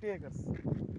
pegas.